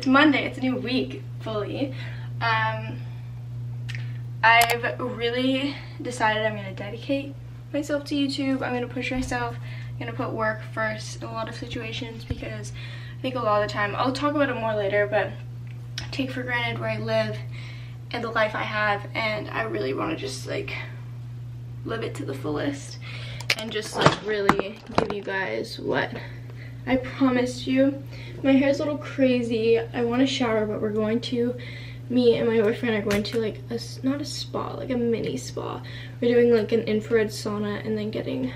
it's monday it's a new week fully. Um i've really decided i'm to dedicate myself to youtube. I'm to push myself i'm to put work first in a lot of situations because i think a lot of the time i'll talk about it more later but I take for granted where i live and the life i have and i really want to just like live it to the fullest and just like really give you guys what I promised you. My hair's a little crazy. I want to shower, but we're going to, me and my boyfriend are going to like a, not a spa, like a mini spa. We're doing like an infrared sauna and then getting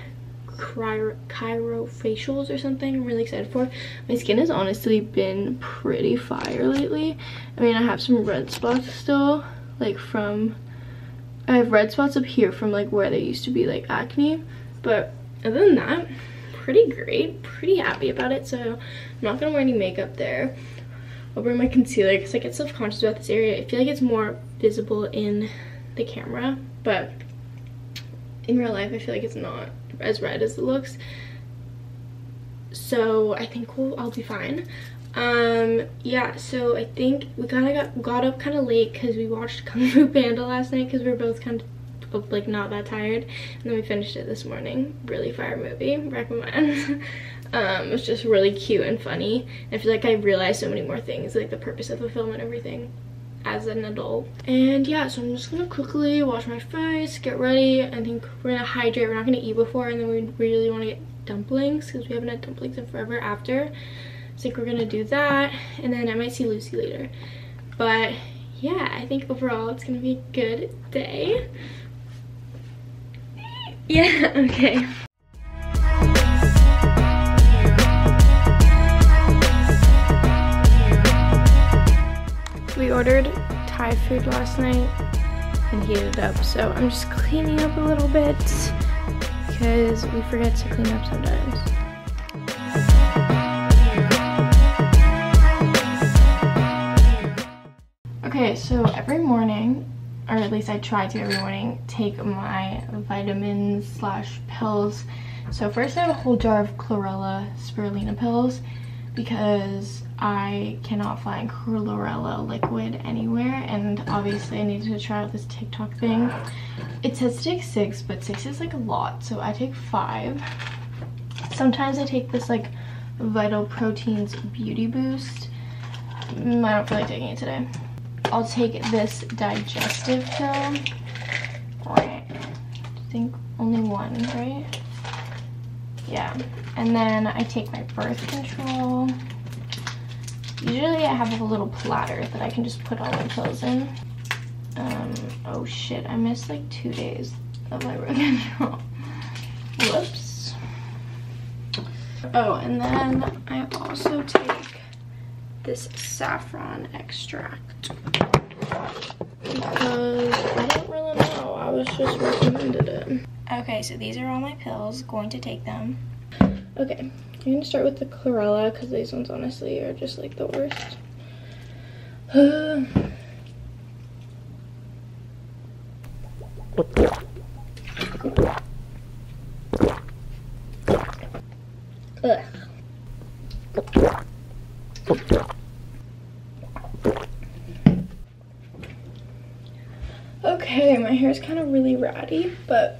cryo facials or something. I'm really excited for. My skin has honestly been pretty fire lately. I mean, I have some red spots still, like from I have red spots up here from like where they used to be like acne. But other than that, pretty great. Pretty happy about it. So I'm not to wear any makeup there. I'll bring my concealer because I get self-conscious about this area. I feel like it's more visible in the camera. But in real life, I feel like it's not as red as it looks. So I think we'll, I'll be fine um yeah so i think we kind of got got up kind of late because we watched kung fu panda last night because we are both kind of like not that tired. And then we finished it this morning. Really fire movie. Recommend. Um it was just really cute and funny. I feel like i realized so many more things like the purpose of the film and everything as an adult. And yeah so i'm just gonna quickly wash my face get ready. I think we're gonna hydrate. We're not gonna eat before and then we really want to get dumplings because we haven't had dumplings in forever after. I think we're gonna do that and then I might see Lucy later. But yeah, I think overall it's gonna be a good day. Yeah, okay. We ordered Thai food last night and heated up, so I'm just cleaning up a little bit because we forget to clean up sometimes. Okay, so every morning, or at least I try to every morning, take my vitamins slash pills. So first I have a whole jar of chlorella spirulina pills because I cannot find chlorella liquid anywhere and obviously I needed to try out this TikTok thing. It says to take six, but six is like a lot, so I take five. Sometimes I take this like Vital Proteins Beauty Boost. Mm, I don't feel like taking it today. I'll take this digestive pill. Right. I think only one, right? Yeah. And then I take my birth control. Usually I have a little platter that I can just put all my pills in. Um, oh shit, I missed like two days of my birth control. Whoops. Oh, and then I also take this saffron extract because I don't really know. I was just recommended it. Okay, so these are all my pills. Going to take them. Okay, I'm going to start with the chlorella because these ones honestly are just like the worst. Ugh. Okay, my hair is kind of really ratty, but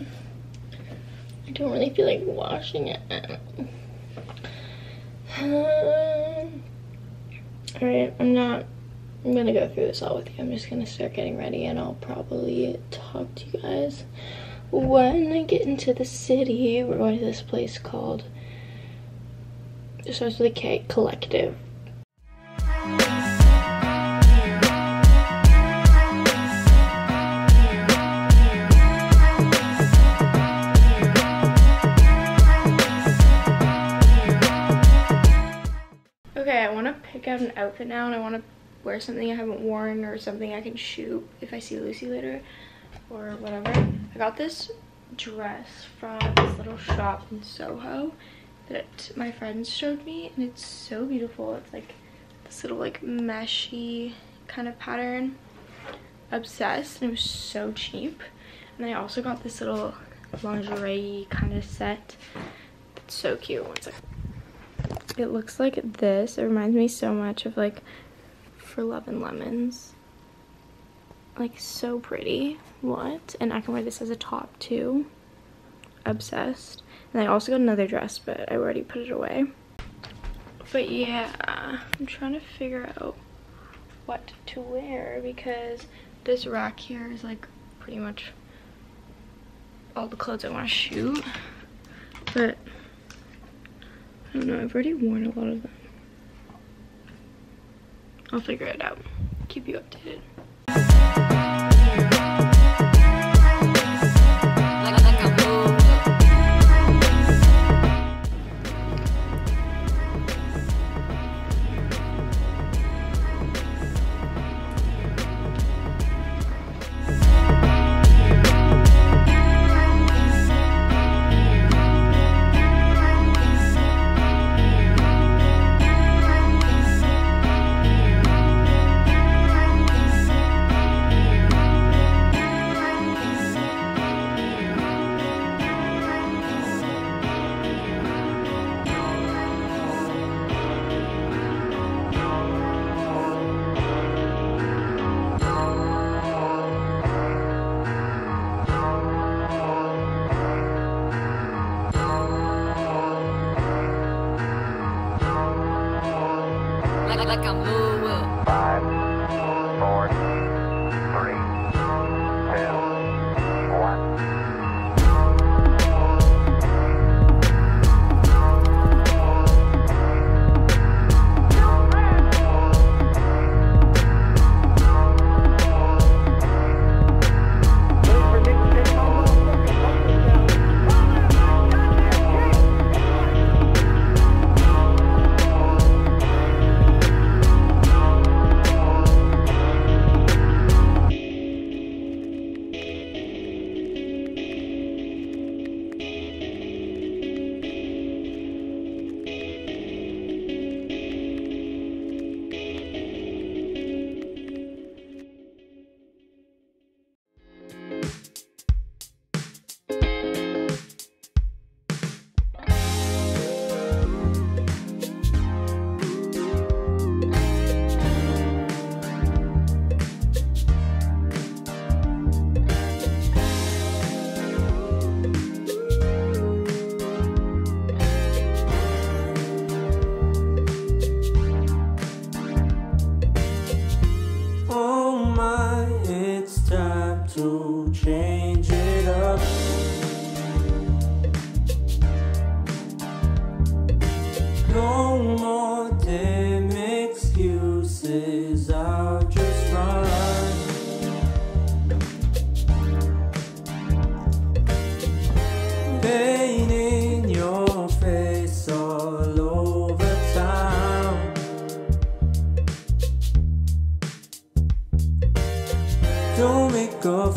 I don't really feel like washing it. Um, Alright, I'm not, I'm gonna go through this all with you. I'm just gonna start getting ready and I'll probably talk to you guys when I get into the city. We're going to this place called, it starts with a K, Collective. Pick out an outfit now and I want to wear something I haven't worn or something I can shoot if I see Lucy later or whatever. I got this dress from this little shop in Soho that my friends showed me and it's so beautiful. It's like this little like meshy kind of pattern. Obsessed and it was so cheap. And then I also got this little lingerie kind of set. It's so cute. One second. It looks like this. It reminds me so much of like For Love and Lemons. Like so pretty. What? And I can wear this as a top too. Obsessed. And I also got another dress, but I already put it away. But yeah, I'm trying to figure out what to wear because this rack here is like pretty much all the clothes I want to shoot. But I don't know, I've already worn a lot of them. I'll figure it out. Keep you updated.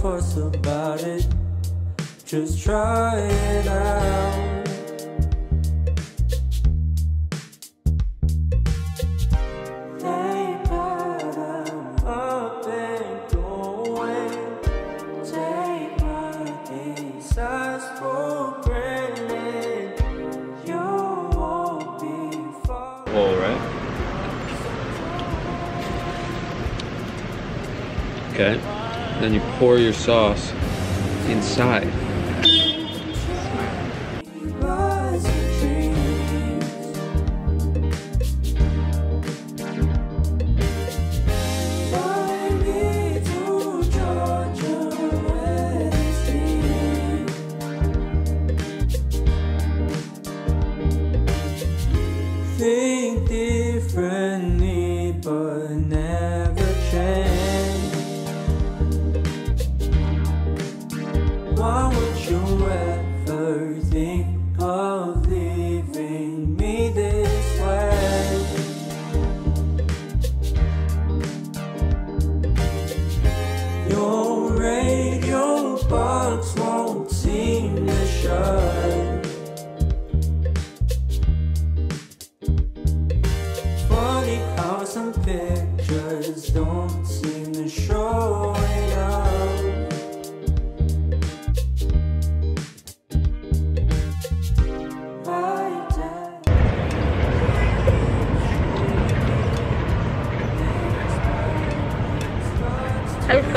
Fuss about it. Just try it out. Pour your sauce inside.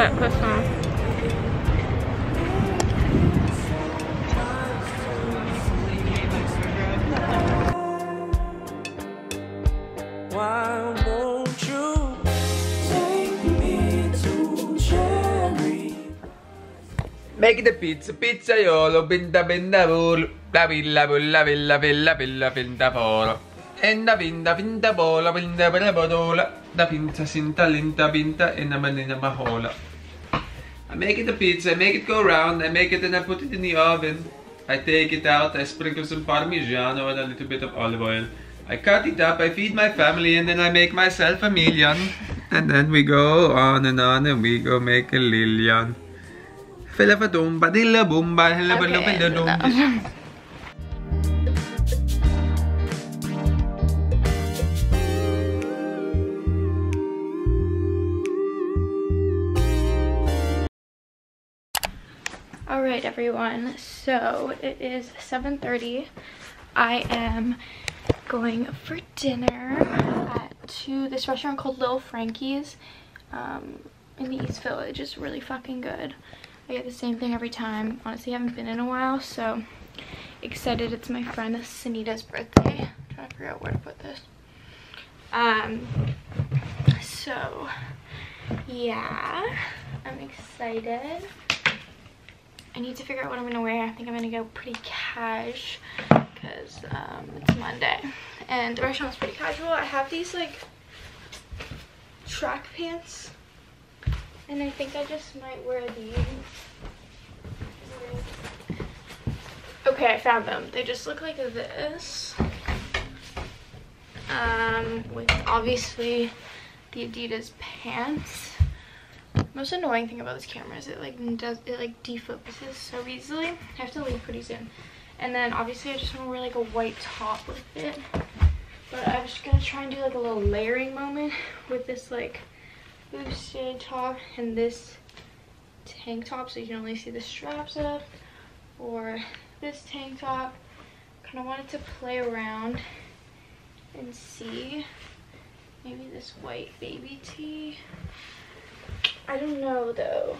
Beh, questo. Make the pizza, pizzaiolo, pinta pentapolo, la villa, villa, villa, villa, pilla, pentapolo. E da pinta, pinta polo, pinta, pinta, potola, da pinta, sinta, lenta, pinta, e una manina mahola. I make it a pizza, I make it go round, I make it and I put it in the oven. I take it out, I sprinkle some parmigiano and a little bit of olive oil. I cut it up, I feed my family, and then I make myself a million. And then we go on and on, and we go make a lillion. Filla dumba, dilla bumba, hilla billa everyone. So it is 7:30. I am going for dinner at to this restaurant called Little Frankie's um, in the East Village. It's really fucking good. I get the same thing every time. Honestly, I haven't been in a while, so excited. It's my friend Sunita's birthday. I'm trying to figure out where to put this. Um. So, yeah, I'm excited. Need to figure out what I'm gonna wear. I think I'm gonna go pretty cash because um, it's Monday. And the restaurant's pretty casual. I have these like track pants. And I think I just might wear these. Okay, I found them. They just look like this. Um, with obviously the Adidas pants most annoying thing about this camera is it like does it like defocuses so easily. I have to leave pretty soon. And then obviously i just want to wear like a white top with it. But i'm just gonna try and do like a little layering moment with this like boosted top and this tank top. So you can only see the straps up. Or this tank top. Kind of wanted to play around and see. Maybe this white baby tee I don't know though.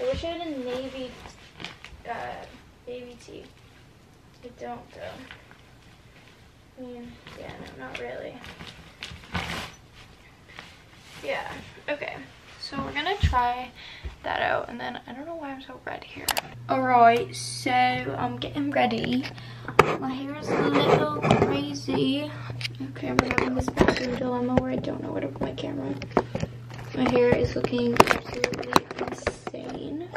I wish I had a navy uh, baby tee. I don't though. I mean, yeah, no, not really. Yeah, okay. So we're gonna try that out and then I don't know why I'm so red here. Alright, so I'm getting ready. My hair is a little crazy. Okay, I'm having this bathroom dilemma where I don't know where to put my camera. My hair is looking absolutely insane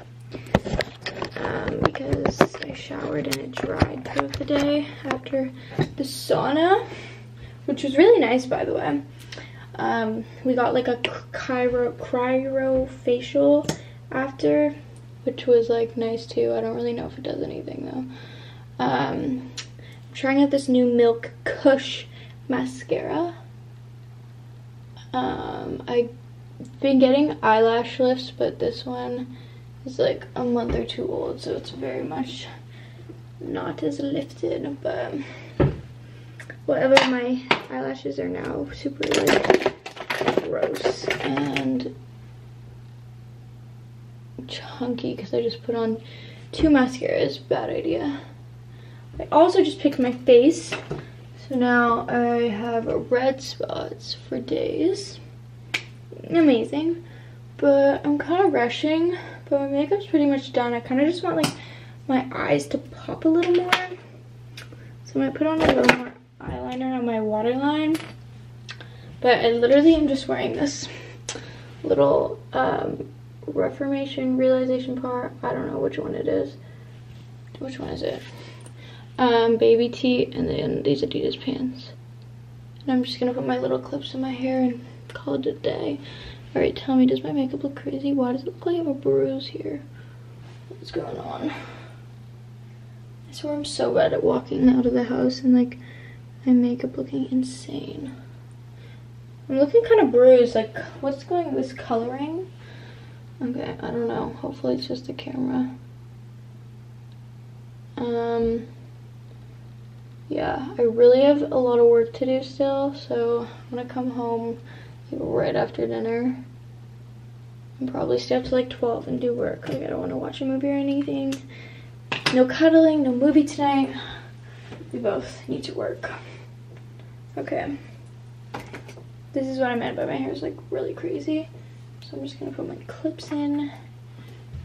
um, because I showered and it dried throughout the day after the sauna, which was really nice, by the way. Um, we got like a cryo, cryo facial after, which was like nice too. I don't really know if it does anything though. Um, I'm trying out this new Milk Kush mascara. Um, I been getting eyelash lifts, but this one is like a month or two old, so it's very much not as lifted, but whatever, my eyelashes are now super like gross and chunky because I just put on two mascaras, bad idea. I also just picked my face, so now I have red spots for days amazing. But i'm kind of rushing but my makeup's pretty much done. I kind of just want like my eyes to pop a little more. So i might put on a little more eyeliner on my waterline. But i literally am just wearing this little um reformation Realisation Par. I don't know which one it is. Which one is it? Um baby tee and then these adidas pants. And i'm just gonna put my little clips in my hair and call it a day. Alright, tell me, does my makeup look crazy? Why does it look like I have a bruise here? What's going on? I swear I'm so bad at walking out of the house and like my makeup looking insane. I'm looking kind of bruised. Like, what's going this coloring? Okay, I don't know. Hopefully it's just the camera. Um, yeah, I really have a lot of work to do still, so I'm gonna come home right after dinner and probably stay up to like 12 and do work. Like I don't want to watch a movie or anything. No cuddling, no movie tonight. We both need to work. Okay. This is what I meant by my hair is like really crazy. So I'm just gonna put my clips in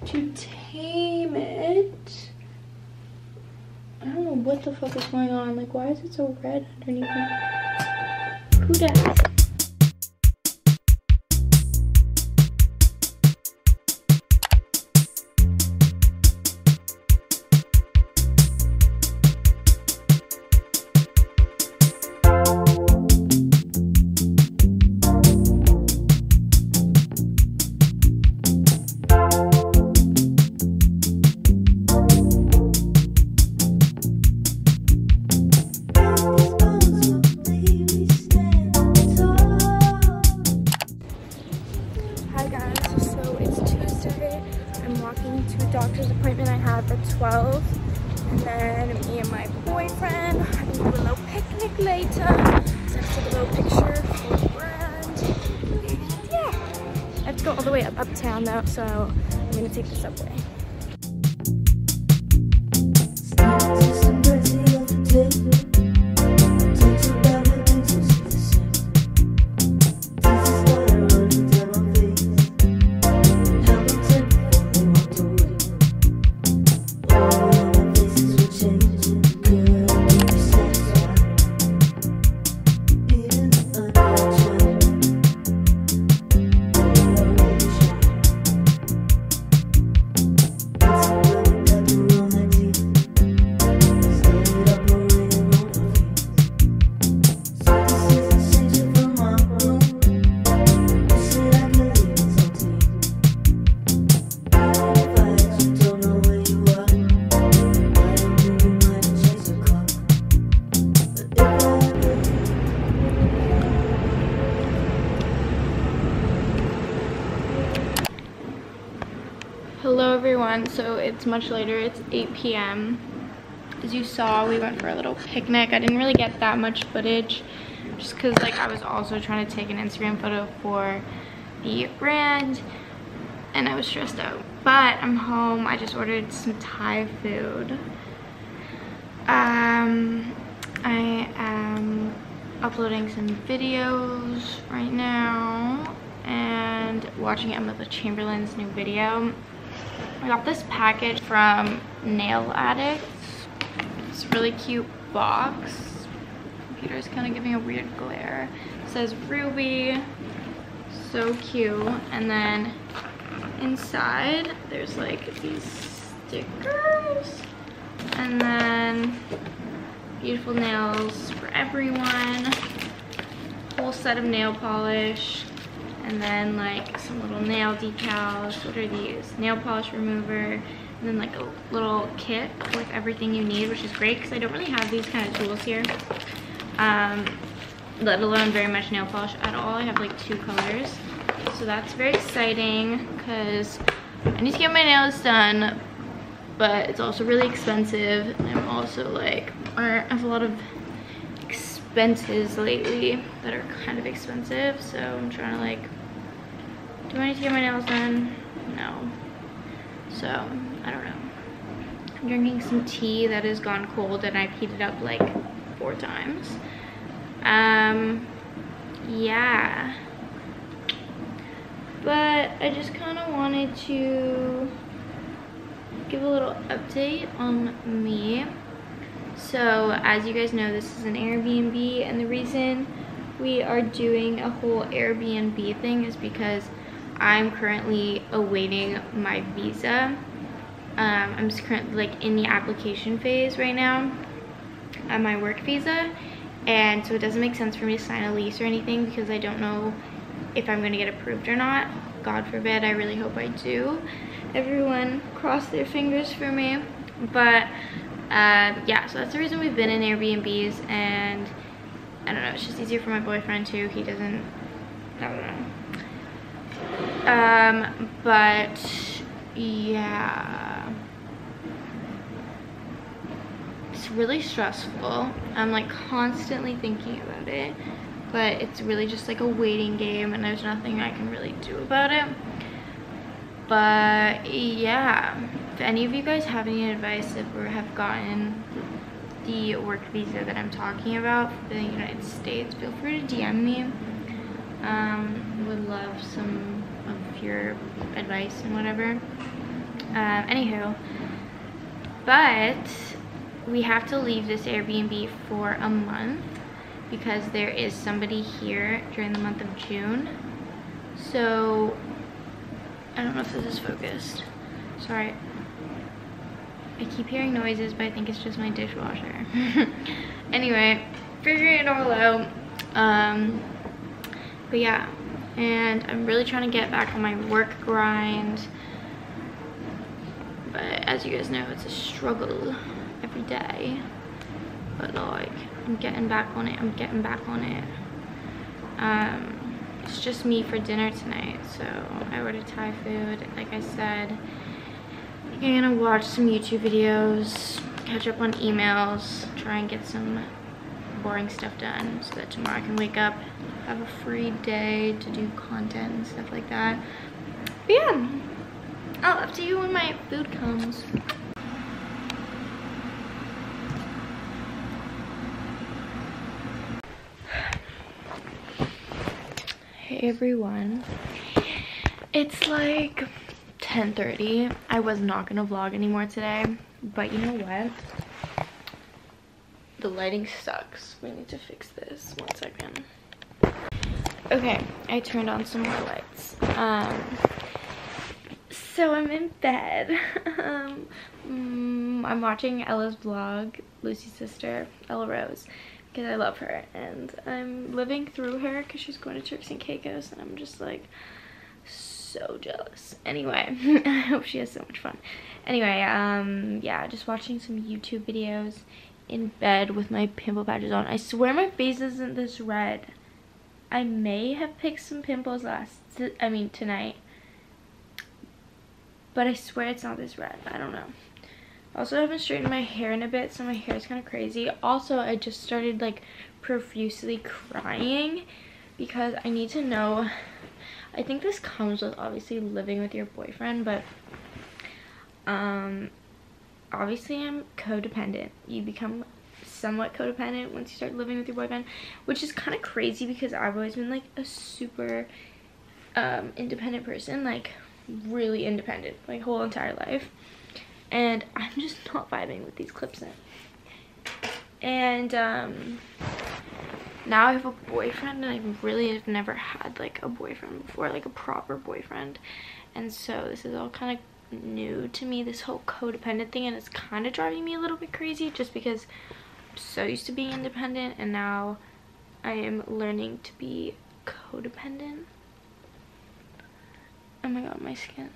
to tame it. I don't know what the fuck is going on. Like why is it so red underneath my Who does? Hello everyone, so it's much later, it's 8 p.m. As you saw, we went for a little picnic. I didn't really get that much footage just because like I was also trying to take an Instagram photo for the brand and I was stressed out. But I'm home, I just ordered some Thai food. Um, I am uploading some videos right now and watching Emma Chamberlain's new video. I got this package from Nail Addicts. It's a really cute box. Computer's kind of giving a weird glare. It says Ruby. So cute. And then inside there's like these stickers. And then beautiful nails for everyone. Whole set of nail polish and then like some little nail decals. What are these? Nail polish remover, and then like a little kit with everything you need, which is great because I don't really have these kind of tools here. Um, let alone very much nail polish at all. I have like two colors. So that's very exciting because I need to get my nails done, but it's also really expensive. And I'm also like, I have a lot of expenses lately that are kind of expensive so I'm trying to like do I need to get my nails done? No. So I don't know. I'm drinking some tea that has gone cold and I've heated up like four times. Um yeah. But I just kind of wanted to give a little update on me so as you guys know, this is an Airbnb and the reason we are doing a whole Airbnb thing is because I'm currently awaiting my visa. Um, I'm just currently like in the application phase right now on my work visa. And so it doesn't make sense for me to sign a lease or anything because I don't know if I'm gonna get approved or not. God forbid, I really hope I do. Everyone cross their fingers for me. But uh, yeah, so that's the reason we've been in Airbnbs and I don't know, it's just easier for my boyfriend too. He doesn't, I don't know. Um, but yeah. It's really stressful. I'm like constantly thinking about it, but it's really just like a waiting game and there's nothing I can really do about it. but yeah if any of you guys have any advice if or have gotten the work visa that i'm talking about for the united states feel free to dm me um would love some of your advice and whatever um anywho but we have to leave this airbnb for a month because there is somebody here during the month of june so I don't know if this is focused. Sorry. I keep hearing noises, but I think it's just my dishwasher. anyway, figuring it all out. Um, but yeah, and I'm really trying to get back on my work grind. But as you guys know, it's a struggle every day. But like, I'm getting back on it. I'm getting back on it. Um, it's just me for dinner tonight so i ordered thai food like i said i'm gonna watch some youtube videos catch up on emails try and get some boring stuff done so that tomorrow i can wake up have a free day to do content and stuff like that but yeah i'll update you when my food comes Hey everyone. It's like 10.30. I was not gonna vlog anymore today, but you know what? The lighting sucks. We need to fix this. One second. Okay, I turned on some more lights. Um, so I'm in bed. um, I'm watching Ella's vlog, Lucy's sister, Ella Rose because I love her and I'm living through her because she's going to Turks and Caicos and I'm just like so jealous. Anyway, I hope she has so much fun. Anyway, um, yeah, just watching some YouTube videos in bed with my pimple patches on. I swear my face isn't this red. I may have picked some pimples last, I mean tonight, but I swear it's not this red. I don't know. Also, I haven't straightened my hair in a bit, so my hair is kind of crazy. Also, I just started like profusely crying because I need to know. I think this comes with obviously living with your boyfriend, but um, obviously I'm codependent. You become somewhat codependent once you start living with your boyfriend, which is kind of crazy because I've always been like a super um, independent person, like really independent, my whole entire life and I'm just not vibing with these clips in. And um, now I have a boyfriend and I really have never had like a boyfriend before, like a proper boyfriend. And so this is all kind of new to me, this whole codependent thing, and it's kind of driving me a little bit crazy just because I'm so used to being independent and now I am learning to be codependent. Oh my god, my skin.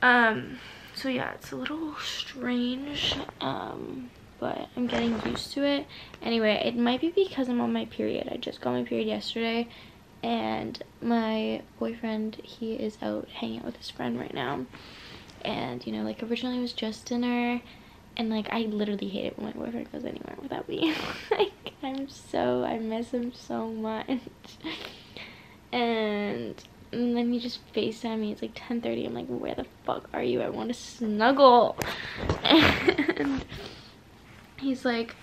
Um, so yeah it's a little strange um but i'm getting used to it anyway it might be because i'm on my period i just got my period yesterday and my boyfriend he is out hanging out with his friend right now and you know like originally it was just dinner and like i literally hate it when my boyfriend goes anywhere without me like i'm so i miss him so much and and then he just FaceTime me. It's like 10.30. I'm like, where the fuck are you? I want to snuggle. And he's like,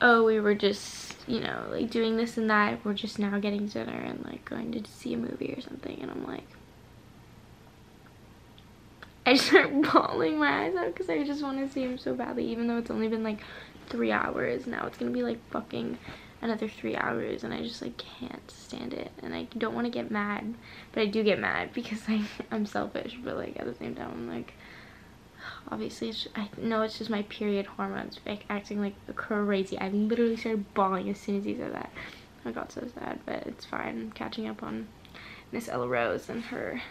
oh, we were just, you know, like doing this and that. We're just now getting dinner and like going to see a movie or something. And I'm like, I just start bawling my eyes out because I just want to see him so badly. Even though it's only been like three hours. Now it's going to be like fucking another three hours and I just like can't stand it and I don't want to get mad but I do get mad because like I'm selfish but like at the same time I'm like obviously I know it's just my period hormones like acting like crazy I literally started bawling as soon as he said that I got so sad but it's fine I'm catching up on Miss Ella Rose and her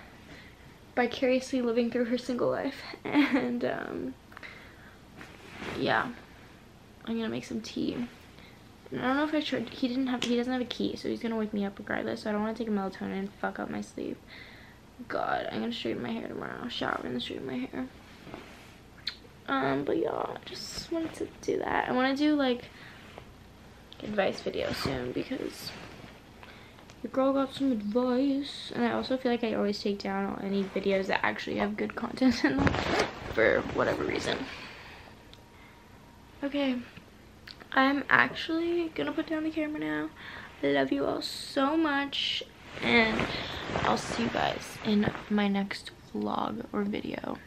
vicariously living through her single life and um yeah I'm gonna make some tea I don't know if I should. He didn't have. He doesn't have a key, so he's gonna wake me up regardless. So I don't want to take a melatonin and fuck up my sleep. God, I'm gonna straighten my hair tomorrow. Shower and straighten my hair. Um, but yeah, I just wanted to do that. I want to do like advice video soon because your girl got some advice. And I also feel like I always take down any videos that actually have good content in them for whatever reason. Okay, I'm actually gonna put down the camera now. I love you all so much and I'll see you guys in my next vlog or video.